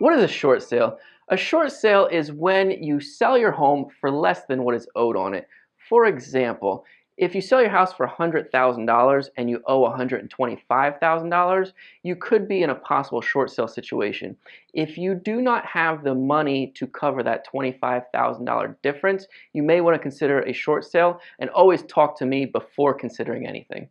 What is a short sale? A short sale is when you sell your home for less than what is owed on it. For example, if you sell your house for $100,000 and you owe $125,000, you could be in a possible short sale situation. If you do not have the money to cover that $25,000 difference, you may want to consider a short sale and always talk to me before considering anything.